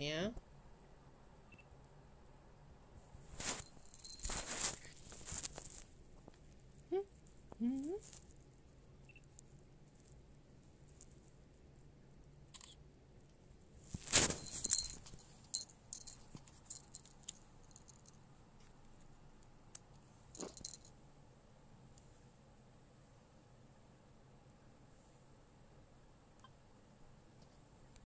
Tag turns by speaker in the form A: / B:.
A: Yeah? Mm-hmm.